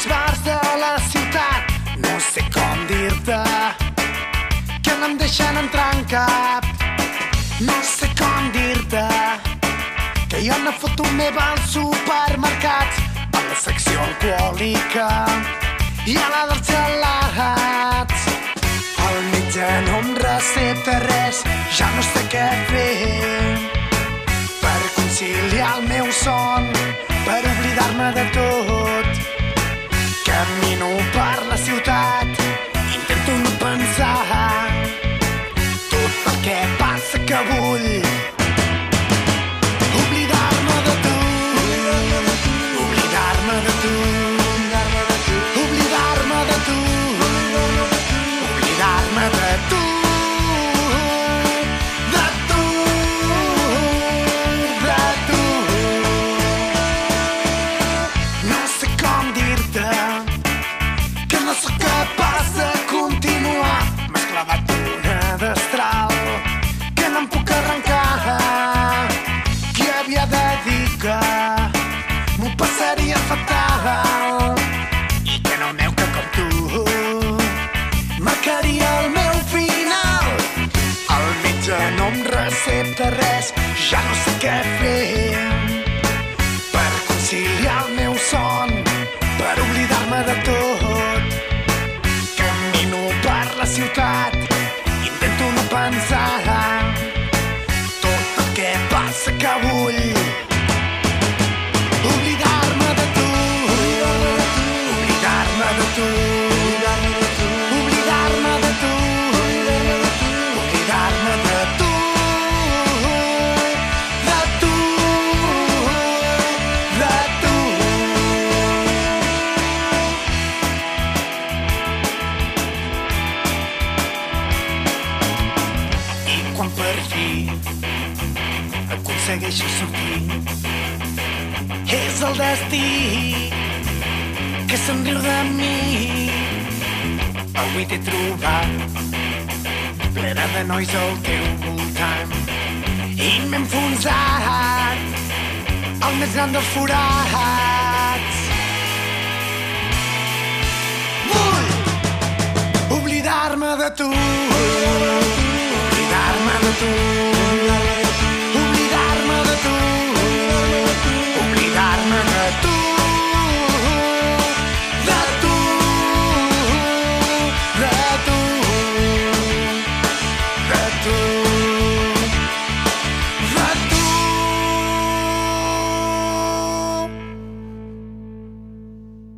els bars de la ciutat. No sé com dir-te que no em deixen entrar en cap. No sé com dir-te que jo no foto meva als supermercats. A la secció alcohòlica i a la dels gelats. El metge no em recepta res ja no sé què fer. Per conciliar el meu son per oblidar-me de tot. Camino per la ciutat, ja no sé què fer per conciliar el meu son, per oblidar-me de tot. Camino per la ciutat, intento no pensar tot el que passa que vull. Per fi aconsegueixo sortir. És el destí que se'n riu de mi. Avui t'he trobat plena de nois al teu voltant. I m'he enfonsat el més gran dels forats. Vull oblidar-me de tu Thank you.